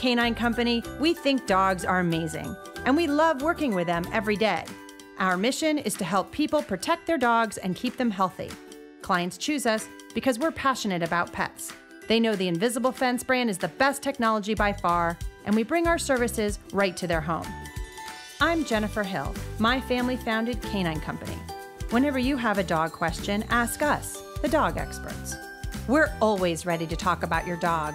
Canine Company, we think dogs are amazing, and we love working with them every day. Our mission is to help people protect their dogs and keep them healthy. Clients choose us because we're passionate about pets. They know the Invisible Fence brand is the best technology by far, and we bring our services right to their home. I'm Jennifer Hill. My family founded Canine Company. Whenever you have a dog question, ask us, the dog experts. We're always ready to talk about your dog